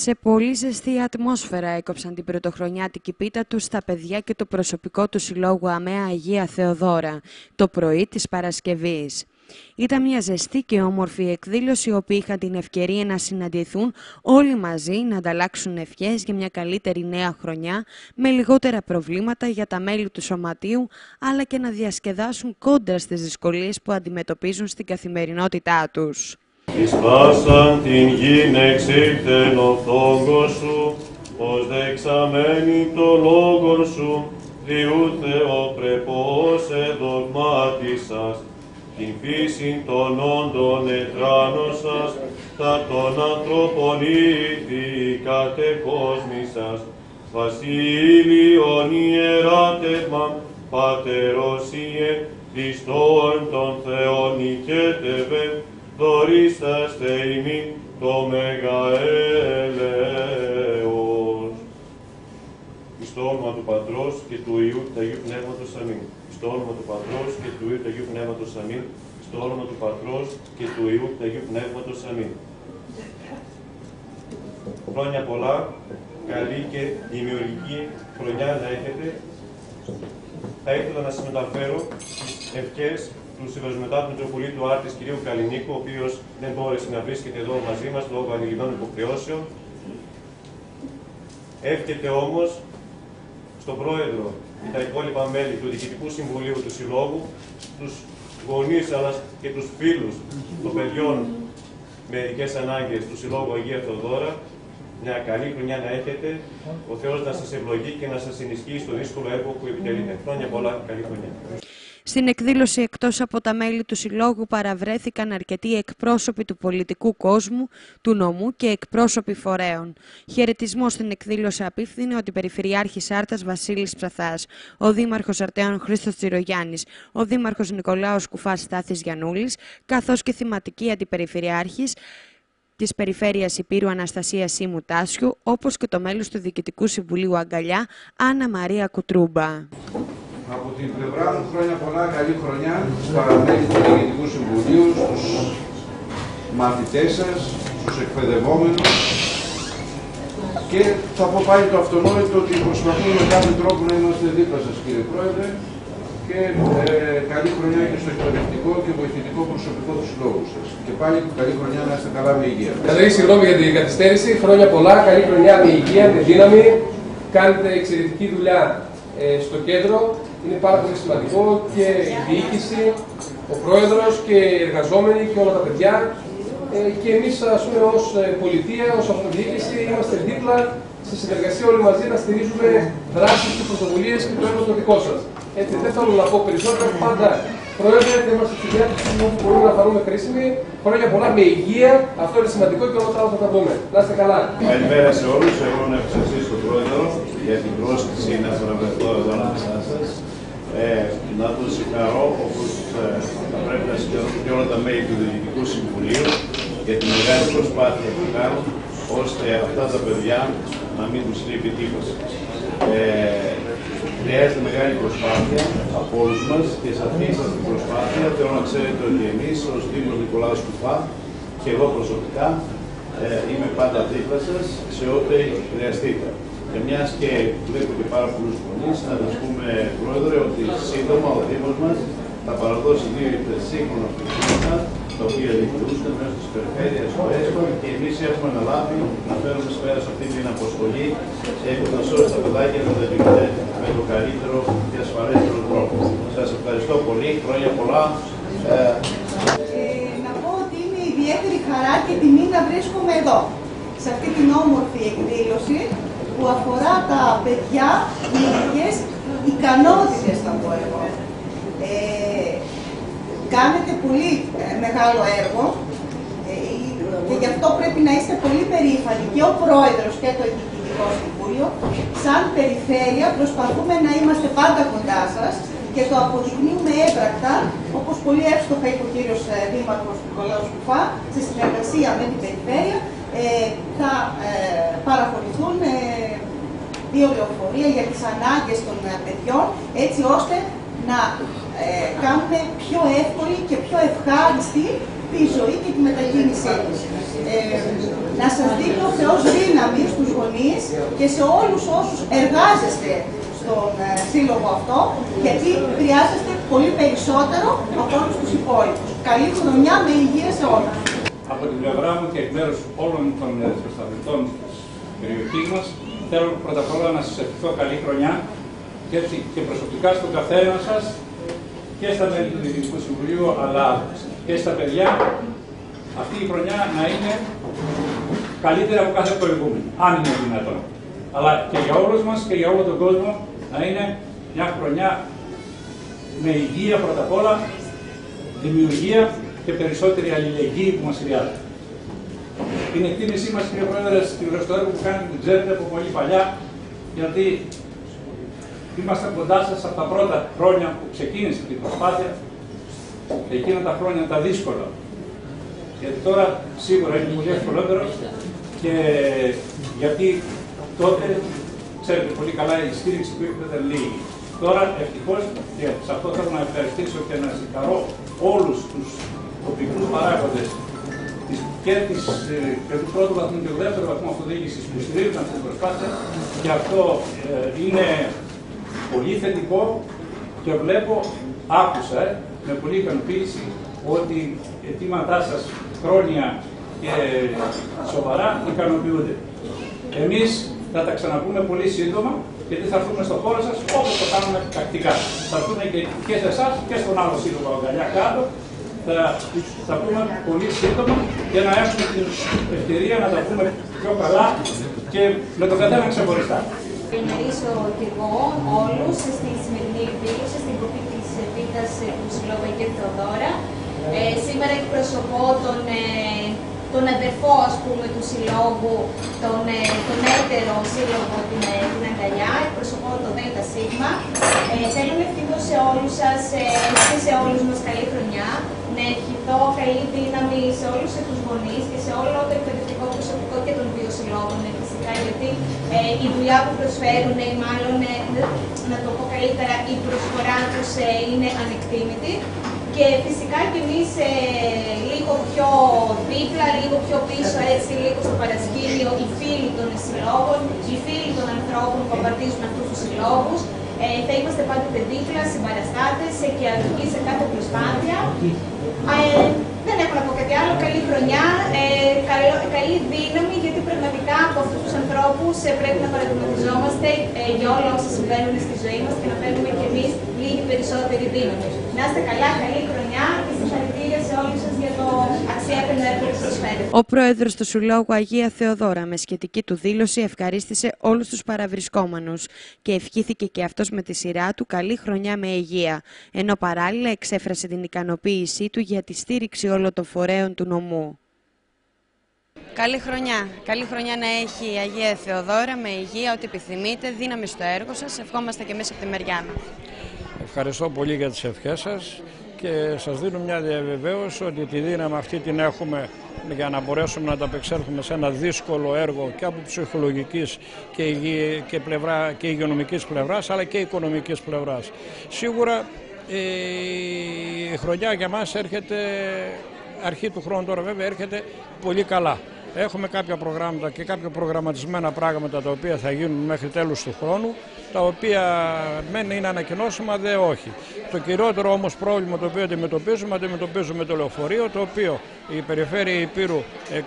Σε πολύ ζεστή ατμόσφαιρα έκοψαν την πρωτοχρονιάτικη πίτα τους στα παιδιά και το προσωπικό του συλλόγου ΑΜΕΑ Αγία Θεοδώρα το πρωί της Παρασκευής. Ήταν μια ζεστή και όμορφη εκδήλωση, όπου είχαν την ευκαιρία να συναντηθούν όλοι μαζί, να ανταλλάξουν ευχές για μια καλύτερη νέα χρονιά, με λιγότερα προβλήματα για τα μέλη του σωματείου, αλλά και να διασκεδάσουν κόντρα στις δυσκολίες που αντιμετωπίζουν στην καθημερινότητά τους. Εις πάσαν την γην εξήλθεν ο φθόγκος σου, ως δεξαμένη το λόγος σου, Θεού Θεοπρεπός εδογμάτισας, την φύση των όντων ετράνωσας, τα των ανθρώπων ήδη κατεκόσμησας, βασίλειον ιεράτευμα, πατεροσίε, Χριστόν των Θεών νικέτευε, δωρήσαστε ημί το μεγαέλεος. Εις το όνομα του Πατρός και του Υιού και του Αγίου Πνεύματος αμήν. Εις το όνομα του Πατρός και του Υιού και του Αγίου Πνεύματος αμήν. Εις το όνομα του Πατρός και του Υιού και του Αγίου Πνεύματος αμήν. Χρόνια πολλά, καλή και δημιουργική χρονιά να έχετε. Θα ήθελα να σας μεταφέρω τις ευχές τους Συμβασμετά του Μητροπολίτου Άρτης κ. Καλινίκου, ο οποίος δεν μπόρεσε να βρίσκεται εδώ μαζί μας λόγω ανηλυμένων υποχρεώσεων. Εύχεται όμως στον Πρόεδρο και τα υπόλοιπα μέλη του Διοικητικού Συμβουλίου του Συλλόγου, τους γονείς αλλά και τους φίλους των παιδιών με ειδικές ανάγκες του Συλλόγου Αγία Θεοδώρα, μια καλή χρονιά να έχετε, ο Θεός να σας ευλογεί και να σας ενισχύει στο δύσκολο έργο που επιτελείτε. Χρόνια πολλά, καλή χρονιά. Στην εκδήλωση εκτός από τα μέλη του Συλλόγου παραβρέθηκαν αρκετοί εκπρόσωποι του πολιτικού κόσμου, του νομού και εκπρόσωποι φορέων. Χαιρετισμό στην εκδήλωση απίφθινε ότι Περιφερειάρχης Άρτας Βασίλης Ψαθάς, ο Δήμαρχος Αρτέων Χρήστος Τσιρογιάννης, ο Δήμαρχος Νικολάος Κουφάς Στάθης Γιαννούλης, καθώς και θυματική αντιπεριφερειάρχης της Περιφέρειας Υπήρου Αναστασία Σίμου Τάσιου, όπως και το μέλος του Διοικητικού Συμβουλίου Αγκαλιά, Άννα Μαρία Κουτρούμπα. Από την πλευρά μου χρόνια πολλά, καλή χρονιά στα μέλη του Διοικητικού Συμβουλίου, στους μαθητές σας, στους εκπαιδευόμενους και θα πω πάλι το αυτονόητο ότι προσπαθούμε με κάθε τρόπο να είμαστε δίπλα σας κύριε Πρόεδρε και ε, καλή χρονιά και στο εκπαιδευτικό και βοηθητικό προσωπικό τους συλλόγου σας. Και πάλι καλή χρονιά να είστε καλά με υγεία. Καλή συγγνώμη για την καθυστέρηση. Χρόνια πολλά, καλή χρονιά με υγεία, με δύναμη. Κάνετε εξαιρετική δουλειά ε, στο κέντρο. Είναι πάρα πολύ σημαντικό και η διοίκηση, ο πρόεδρος και οι εργαζόμενοι και όλα τα παιδιά. Ε, και εμείς, ας πούμε, ως πολιτεία, ως αυτοδιοίκηση, είμαστε δίπλα στη συνεργασία όλοι μαζί να στηρίζουμε δράσεις και πρωτοβουλίες και το έργο το δικό σας. Έτσι, δεν θέλω να πω περισσότερο. Πάντα, Πρόεδρε, είμαστε στη διάθεση όπου μπορούμε να φανούμε χρήσιμοι. Χρόνια πολλά με υγεία. Αυτό είναι σημαντικό και όλα τα άλλα θα τα πούμε. Να είστε καλά. Καλημέρα σε όλους. Εγώ να ευχαριστήσω τον Πρόεδρο για την πρόσκληση να παραβρεθώ εδώ ανάμεσά σας. Ε, να τον συγχαρώ όπως ε, θα πρέπει να συγχαρώ και όλα τα μέλη του Διοικητικού Συμβουλίου για την μεγάλη προσπάθεια που κάνουν ώστε αυτά τα παιδιά να μην του λείπει τίποτα. Ε, χρειάζεται μεγάλη προσπάθεια από όλους μας και σε αυτή την προσπάθεια θέλω να ξέρετε ότι εμείς ω Δήμο Νικολάου Κουφά και εγώ προσωπικά ε, είμαι πάντα δίπλα σας σε ό,τι χρειαστείτε. Και μιας και βλέπω και πάρα πολλούς γονείς, να σας πούμε, Πρόεδρε, ότι σύντομα ο Δήμος μας θα παραδώσει δύο σύγχρονα αυτοκίνητα τα οποία λειτουργούσαν μέσα τη περιφέρεια του ΕΣΠΑ και εμείς έχουμε αναλάβει να φέρουμε σε πέρα σε αυτή την αποστολή έχοντας σώσει τα παιδάκια να τα με το καλύτερο και ασφαλέστερο τρόπο. Σας ευχαριστώ πολύ. Χρόνια πολλά. Ε, να πω ότι είναι ιδιαίτερη χαρά και τιμή να βρίσκομαι εδώ, σε αυτή την όμορφη εκδήλωση που αφορά τα παιδιά με ειδικές ικανότητες, θα πω εγώ. Ε, κάνετε πολύ ε, μεγάλο έργο ε, και γι' αυτό πρέπει να είστε πολύ περήφανοι και ο Πρόεδρος και το Διοικητικό Συμβούλιο. Σαν περιφέρεια προσπαθούμε να είμαστε πάντα κοντά σας και το αποδεικνύουμε έμπρακτα, όπως πολύ εύστοχα είπε ο κύριος ε, Δήμαρχος Νικολάου Σκουφά, σε συνεργασία με την περιφέρεια, θα παραχωρηθούν δύο λεωφορεία για τις ανάγκες των παιδιών, έτσι ώστε να ε, κάνουμε πιο εύκολη και πιο ευχάριστη τη ζωή και τη μετακίνησή τους. Ε, να σας δείχνω Θεός δύναμη γονείς και σε όλους όσους εργάζεστε στον ε, σύλλογο αυτό, γιατί χρειάζεστε πολύ περισσότερο από όλους τους υπόλοιπους. Καλή χρονιά με υγεία σε όλους. Από την πλευρά μου και εκ μέρους όλων των προστατευτών της περιοχής μας, θέλω πρώτα απ' όλα να σας ευχηθώ καλή χρονιά και, έτσι, και προσωπικά στον καθένα σας και στα μέλη του Διοικητικού Συμβουλίου αλλά και στα παιδιά αυτή η χρονιά να είναι καλύτερα από κάθε προηγούμενη, αν είναι δυνατόν. Αλλά και για όλους μας και για όλο τον κόσμο να είναι μια χρονιά με υγεία πρώτα απ' όλα, δημιουργία και περισσότερη αλληλεγγύη που μας χρειάζεται. Την εκτίμησή μας, κύριε Πρόεδρε, στο έργο που κάνετε την ξέρετε από πολύ παλιά, γιατί είμαστε κοντά σας από τα πρώτα χρόνια που ξεκίνησε την προσπάθεια, εκείνα τα χρόνια τα δύσκολα. Γιατί τώρα σίγουρα είναι πολύ ευκολότερο και γιατί τότε, ξέρετε πολύ καλά, η στήριξη που είχατε ήταν λίγη. Τώρα ευτυχώς και σε αυτό θέλω να ευχαριστήσω και να συγχαρώ όλους τους τοπικούς παράγοντες και, της, ε, και του πρώτου βαθμού και του δεύτερου βαθμού αυτοδιοίκησης που στηρίζουν αυτή την προσπάθεια και αυτό ε, είναι πολύ θετικό και βλέπω, άκουσα ε, με πολύ ικανοποίηση ότι αιτήματά σας χρόνια και σοβαρά ικανοποιούνται. Εμείς θα τα ξαναπούμε πολύ σύντομα, γιατί θα έρθουμε στο χώρο σας όπως το κάνουμε τακτικά. Θα έρθουμε και, και σε εσάς και στον άλλο σύλλογο αγκαλιά κάτω. Θα, θα πούμε πολύ σύντομα για να έχουμε την ευκαιρία να τα πούμε πιο καλά και με τον καθένα ξεχωριστά. Καλημερίσω και εγώ όλους στη σημερινή εκδήλωση, στην κοπή της Β' του Συλλόγου και Θεοδώρα. Ε, σήμερα εκπροσωπώ τον ε, τον αδερφό ας πούμε του συλλόγου, τον, ε, τον έτερο σύλλογο την, ε, την Αγκαλιά, εκπροσωπώ το ΔΣ. Ε, θέλω να ευχηθώ σε όλους σας ε, και σε όλους μας καλή χρονιά, να ευχηθώ καλή δύναμη σε όλους τους γονείς και σε όλο το εκπαιδευτικό προσωπικό και των δύο συλλόγων ε, φυσικά, γιατί ε, η δουλειά που προσφέρουν, ε, μάλλον, να το πω καλύτερα, η προσφορά τους είναι ανεκτήμητη. Και φυσικά και εμείς ε, λίγο πιο δίπλα, λίγο πιο πίσω, έτσι λίγο στο παρασκήνιο, οι φίλοι των συλλόγων, οι φίλοι των ανθρώπων που απαρτίζουν αυτούς τους συλλόγους. Ε, θα είμαστε πάντοτε δίπλα, συμπαραστάτες και αρρωγοί σε κάθε προσπάθεια. Ε, δεν έχω να πω κάτι άλλο. Καλή χρονιά, ε, καλό, καλή δύναμη, γιατί πραγματικά από αυτούς τους ανθρώπους ε, πρέπει να παραδειγματιζόμαστε ε, για όλα όσα συμβαίνουν στη ζωή μας και να παίρνουμε κι εμείς λίγη περισσότερη δύναμη. Να είστε καλά, καλή χρονιά και συγχαρητήρια σε όλου σα για το αξιέπαινο έργο που προσφέρετε. Ο πρόεδρος του Συλλόγου Αγία Θεοδώρα, με σχετική του δήλωση, ευχαρίστησε όλους τους παραβρισκόμενους και ευχήθηκε και αυτός με τη σειρά του καλή χρονιά με υγεία, ενώ παράλληλα εξέφρασε την ικανοποίησή του για τη στήριξη όλων των φορέων του νομού. Καλή χρονιά. Καλή χρονιά να έχει η Αγία Θεοδώρα με υγεία, ό,τι επιθυμείτε, δύναμη στο έργο σας. Ευχόμαστε και εμείς από τη μεριά μας. Ευχαριστώ πολύ για τις ευχές σας και σας δίνω μια διαβεβαίωση ότι τη δύναμη αυτή την έχουμε για να μπορέσουμε να ανταπεξέλθουμε σε ένα δύσκολο έργο και από ψυχολογικής και, υγεία, και, πλευρά, και υγειονομικής πλευράς αλλά και οικονομικής πλευράς. Σίγουρα η χρονιά για μας έρχεται, αρχή του χρόνου τώρα βέβαια έρχεται πολύ καλά. Έχουμε κάποια προγράμματα και κάποια προγραμματισμένα πράγματα τα οποία θα γίνουν μέχρι τέλους του χρόνου, τα οποία μεν είναι ανακοινώσιμα, δε όχι. Το κυριότερο όμως πρόβλημα το οποίο αντιμετωπίζουμε, αντιμετωπίζουμε το λεωφορείο, το οποίο η Περιφέρεια Υπήρου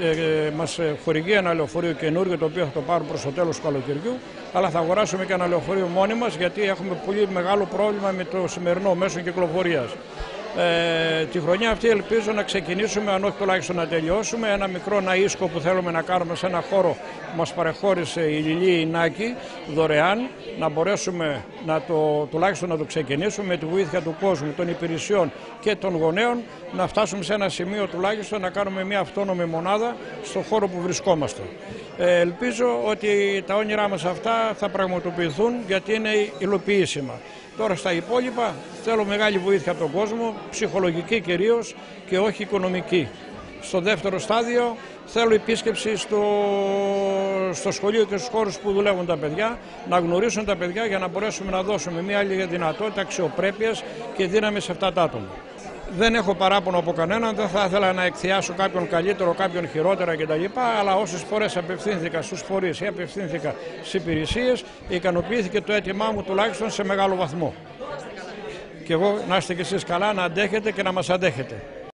ε, ε, μας χορηγεί ένα λεωφορείο καινούργιο, το οποίο θα το πάρουμε προς το τέλος του καλοκαιριού, αλλά θα αγοράσουμε και ένα λεωφορείο μόνοι μας, γιατί έχουμε πολύ μεγάλο πρόβλημα με το σημερινό μέσο κυκλοφορίας. Ε, τη χρονιά αυτή ελπίζω να ξεκινήσουμε, αν όχι τουλάχιστον να τελειώσουμε, ένα μικρό ναΐσκο που θέλουμε να κάνουμε σε ένα χώρο που μας παρεχώρησε η Λιλή Ινάκη δωρεάν, να μπορέσουμε να το, τουλάχιστον να το ξεκινήσουμε με τη βοήθεια του κόσμου, των υπηρεσιών και των γονέων, να φτάσουμε σε ένα σημείο τουλάχιστον να κάνουμε μια αυτόνομη μονάδα στον χώρο που βρισκόμαστε. Ε, ελπίζω ότι τα όνειρά μας αυτά θα πραγματοποιηθούν γιατί είναι υλοποιήσιμα. Τώρα στα υπόλοιπα θέλω μεγάλη βοήθεια από τον κόσμο, ψυχολογική κυρίως και όχι οικονομική. Στο δεύτερο στάδιο θέλω επίσκεψη στο, στο σχολείο και στους χώρους που δουλεύουν τα παιδιά, να γνωρίσουν τα παιδιά για να μπορέσουμε να δώσουμε μια άλλη δυνατότητα αξιοπρέπειας και δύναμης σε αυτά τα άτομα. Δεν έχω παράπονο από κανέναν, δεν θα ήθελα να εκθιάσω κάποιον καλύτερο, κάποιον χειρότερα κτλ. Αλλά όσες φορές απευθύνθηκα στους φορείς ή απευθύνθηκα στις υπηρεσίες, ικανοποιήθηκε το αίτημά μου τουλάχιστον σε μεγάλο βαθμό. Και εγώ να είστε κι εσείς καλά, να αντέχετε και να μας αντέχετε.